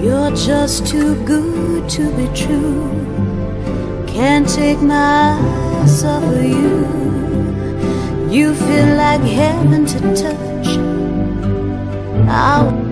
You're just too good to be true. Can't take my eyes off of you. You feel like heaven to touch. I